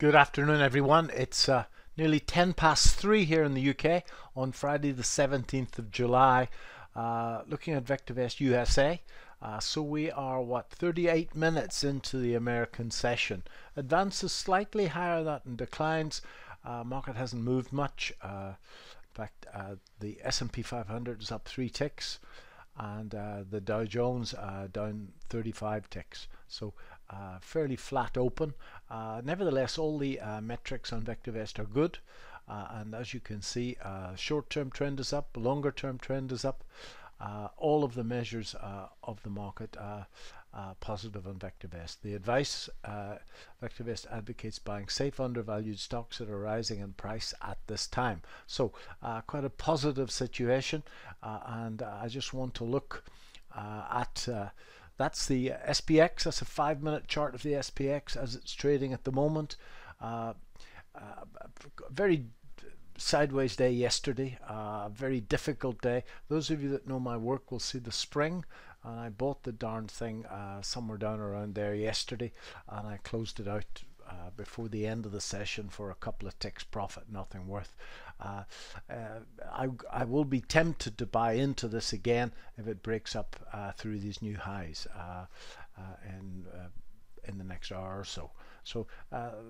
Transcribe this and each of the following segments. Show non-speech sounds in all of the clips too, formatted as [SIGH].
Good afternoon, everyone. It's uh, nearly 10 past 3 here in the UK on Friday, the 17th of July, uh, looking at VectorVest USA. Uh, so we are, what, 38 minutes into the American session. Advances slightly higher than declines. Uh, market hasn't moved much. Uh, in fact, uh, the S&P 500 is up three ticks and the Dow Jones down 35 ticks. So fairly flat open. Uh, nevertheless, all the uh, metrics on VectorVest are good. Uh, and as you can see, short-term trend is up, longer-term trend is up. all of the measures of the market uh, positive on VectorVest. The advice uh, VectorVest advocates buying safe undervalued stocks that are rising in price at this time. So uh, quite a positive situation uh, and I just want to look uh, at uh, that's the SPX, that's a five minute chart of the SPX as it's trading at the moment. Uh, uh, very sideways day yesterday, a very difficult day. Those of you that know my work will see the spring and I bought the darn thing uh, somewhere down around there yesterday and I closed it out uh, before the end of the session for a couple of ticks profit, nothing worth. Uh, uh, I, I will be tempted to buy into this again if it breaks up uh, through these new highs uh, in in the next hour or so. So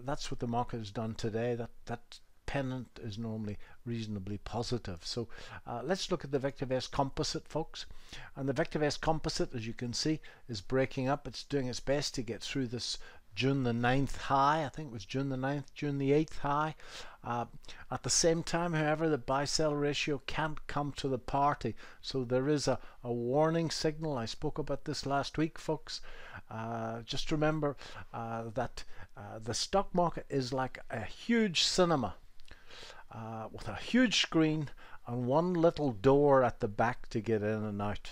that's what the market has done today. That that pennant is normally reasonably positive. So uh, let's look at the Vector VectorVest composite, folks. And the Vector VectorVest composite, as you can see, is breaking up. It's doing its best to get through this June the 9th high. I think it was June the 9th, June the 8th high. Uh, at the same time, however, the buy-sell ratio can't come to the party. So there is a, a warning signal. I spoke about this last week, folks. Uh, just remember uh, that uh, the stock market is like a huge cinema uh, with a huge screen and one little door at the back to get in and out.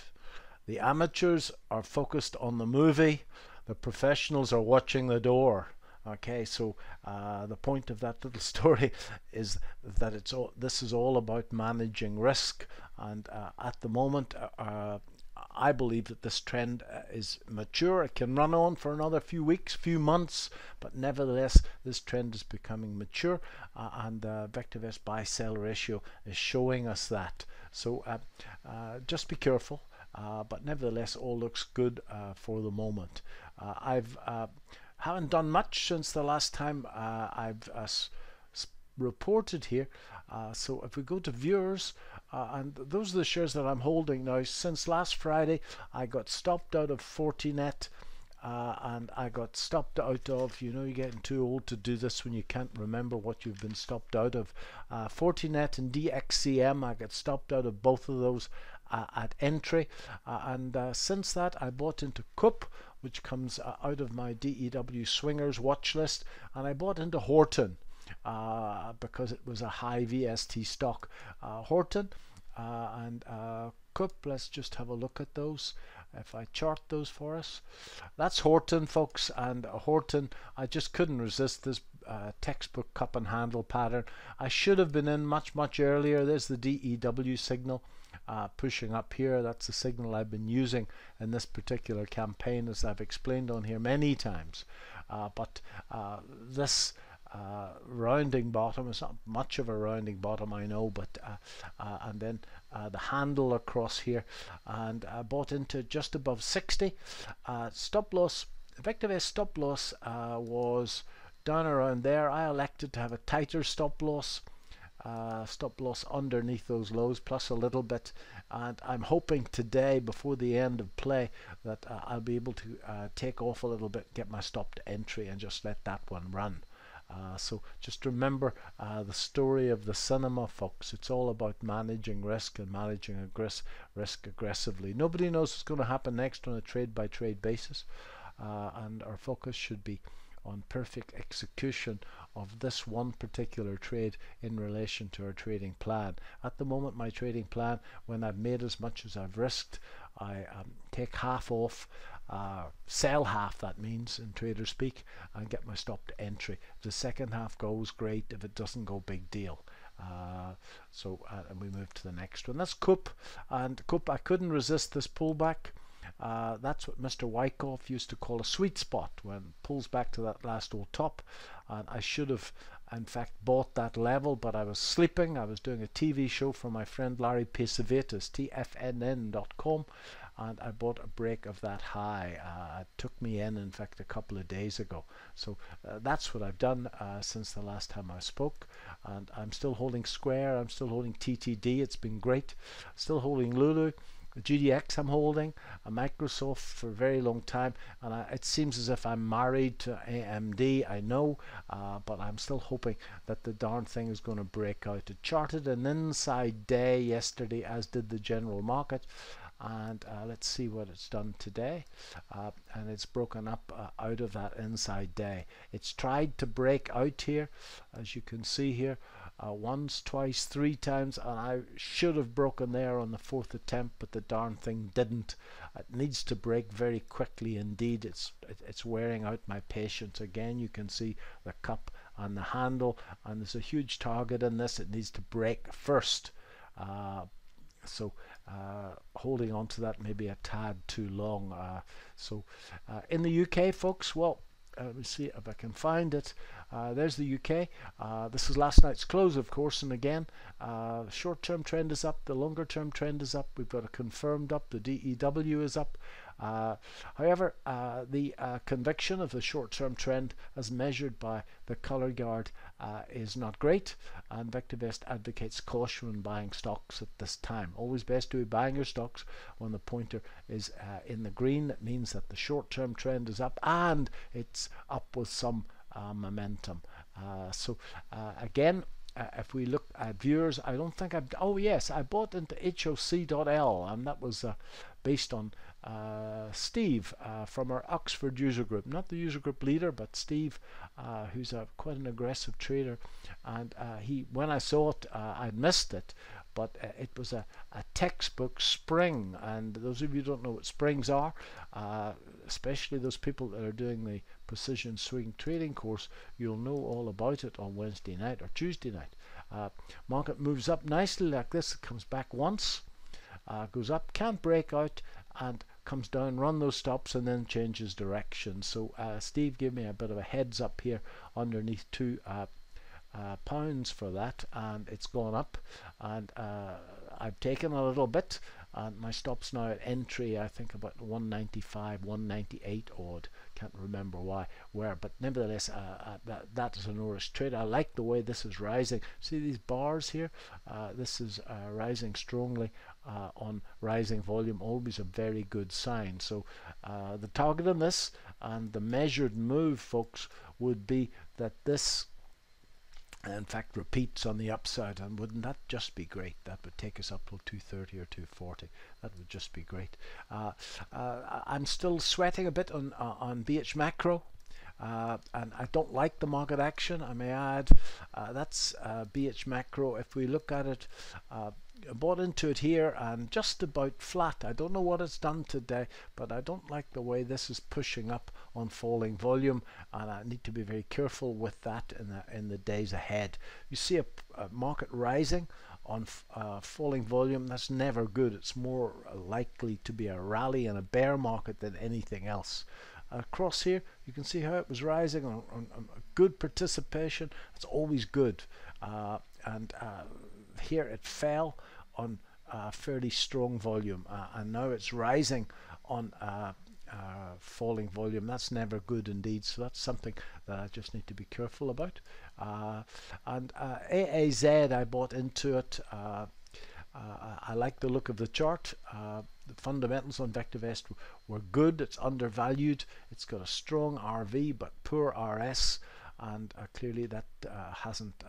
The amateurs are focused on the movie, the professionals are watching the door. Okay, so uh, the point of that little [LAUGHS] story is that it's all, this is all about managing risk, and uh, at the moment, uh, uh I believe that this trend uh, is mature. It can run on for another few weeks, few months, but nevertheless, this trend is becoming mature, uh, and the uh, VectorVest buy-sell ratio is showing us that. So just be careful. Uh, but nevertheless, all looks good for the moment. I've haven't done much since the last time I've reported here. Uh, so if we go to viewers, uh, and those are the shares that I'm holding now. Since last Friday, I got stopped out of Fortinet. Uh, and I got stopped out of, you know, you're getting too old to do this when you can't remember what you've been stopped out of. Uh, Fortinet and DXCM, I got stopped out of both of those uh, at entry. Uh, and uh, since that, I bought into COOP, which comes uh, out of my DEW Swingers watch list, and I bought into Horton uh, because it was a high VST stock. Uh, Horton uh, and uh, Coop, let's just have a look at those. If I chart those for us, that's Horton, folks, and Horton. I just couldn't resist this uh, textbook cup and handle pattern. I should have been in much, much earlier. There's the DEW signal. Uh, pushing up here. That's the signal I've been using in this particular campaign, as I've explained on here many times. Uh, but uh, this uh, rounding bottom. is not much of a rounding bottom, I know, but uh, uh, and then the handle across here, and I bought into just above 60. Uh, stop loss, effective stop loss was down around there. I elected to have a tighter stop loss. Stop loss underneath those lows plus a little bit and I'm hoping today before the end of play that I'll be able to take off a little bit get my stop to entry and just let that one run uh, so just remember uh, the story of the cinema, folks. It's all about managing risk and managing aggress risk aggressively. Nobody knows what's going to happen next on a trade by trade basis, uh, and our focus should be on perfect execution of this one particular trade in relation to our trading plan. At the moment, my trading plan, when I've made as much as I've risked, I um, take half off uh, sell half that means in trader speak and get my stop to entry. The second half goes great. If it doesn't go big deal. Uh, so uh, and we move to the next one. That's Coop and Coop I couldn't resist this pullback Uh, that's what Mr. Wyckoff used to call a sweet spot when pulls back to that last old top. And I should have, in fact, bought that level, but I was sleeping. I was doing a TV show for my friend Larry Pesavento, tfnn.com, and I bought a break of that high. Uh, it took me in, in fact, a couple of days ago. So uh, that's what I've done uh, since the last time I spoke. And I'm still holding Square, I'm still holding TTD, it's been great. Still holding Lulu. GDX I'm holding, a Microsoft for a very long time, and I, it seems as if I'm married to AMD. I know, uh, but I'm still hoping that the darn thing is going to break out. It charted an inside day yesterday, as did the general market and uh, let's see what it's done today uh, and it's broken up uh, out of that inside day it's tried to break out here as you can see here uh, once twice three times and I should have broken there on the fourth attempt but the darn thing didn't. It needs to break very quickly indeed. It's it's wearing out my patience again. You can see the cup and the handle and there's a huge target in this. It needs to break first. Uh, so uh, holding on to that maybe a tad too long. Uh, so uh, in the UK, folks, well, uh, let me see if I can find it. Uh, there's the UK. Uh, this is last night's close, of course, and again, uh, short-term trend is up, the longer-term trend is up. We've got a confirmed up. The DEW is up. Uh, however, uh, the conviction of the short-term trend as measured by the color guard is not great and VectorVest advocates caution when buying stocks at this time. Always best to be buying your stocks when the pointer is in the green. That means that the short-term trend is up and it's up with some momentum. so again, uh, if we look at viewers, I don't think I've. Oh yes, I bought into HOC.L, and that was uh, based on uh, Steve uh, from our Oxford user group, not the user group leader, but Steve, uh, who's a quite an aggressive trader. And uh, he, when I saw it, uh, I missed it, but uh, it was a, a textbook spring. And those of you who don't know what springs are, especially those people that are doing the precision swing trading course, you'll know all about it on Wednesday night or Tuesday night. market moves up nicely like this, it comes back once. goes up, can't break out, and comes down, run those stops, and then changes direction. So uh, Steve gave me a bit of a heads up here underneath two uh, uh, pounds for that, and it's gone up, and uh, I've taken a little bit, and my stops now at entry I think about 195, 198 odd. Can't remember why, where, but nevertheless, uh, uh, that, that is an Norris trade. I like the way this is rising. See these bars here? this is rising strongly uh, on rising volume always a very good sign so uh, the target on this and the measured move folks would be that this in fact repeats on the upside and wouldn't that just be great? That would take us up to 230 or 240 that would just be great. Uh, uh I'm still sweating a bit on uh, on BH macro uh, and I don't like the market action I may add. Uh, that's uh, BH macro. If we look at it uh, bought into it here and just about flat. I don't know what it's done today but I don't like the way this is pushing up on falling volume and I need to be very careful with that in the, in the days ahead. You see a, a market rising on uh, falling volume that's never good. It's more likely to be a rally and a bear market than anything else. Across here you can see how it was rising on, on, on good participation. It's always good. Uh, and uh, here it fell on uh, fairly strong volume. Uh, and now it's rising on uh, uh, falling volume. That's never good indeed so that's something that I just need to be careful about. Uh, and AAZ I bought into it. I like the look of the chart. The fundamentals on VectorVest were good. It's undervalued. It's got a strong RV but poor RS, and uh, clearly that uh, hasn't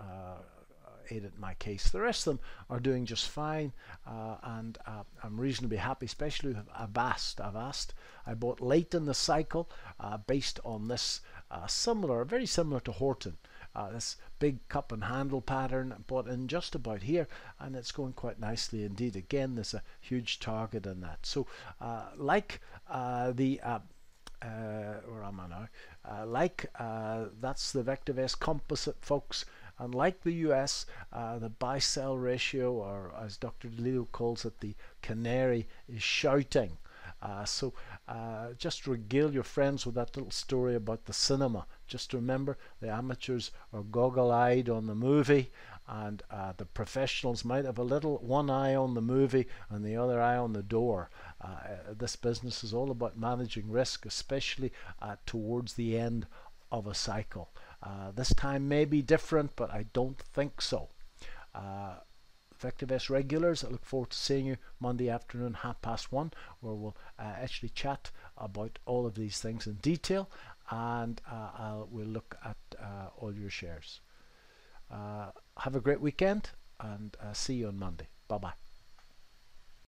uh, aided my case. The rest of them are doing just fine, uh, and uh, I'm reasonably happy, especially with Avast. Avast I bought late in the cycle uh, based on this similar, very similar to Horton. Uh, this big cup and handle pattern bought in just about here and it's going quite nicely indeed again there's a huge target in that so uh, like uh, the uh, uh, where am I now uh, like that's the VectorVest composite folks and like the US, uh, the buy sell ratio, or as Dr. DiLiddo calls it, the canary, is shouting. Uh, so uh, just regale your friends with that little story about the cinema. Just remember, the amateurs are goggle-eyed on the movie, and uh, the professionals might have a little one eye on the movie and the other eye on the door. Uh, this business is all about managing risk, especially uh, towards the end of a cycle. Uh, this time may be different, but I don't think so. Uh, VectorVest regulars, I look forward to seeing you Monday afternoon, half past one, where we'll uh, actually chat about all of these things in detail and uh, we'll look at uh, all your shares. Have a great weekend and see you on Monday. Bye bye.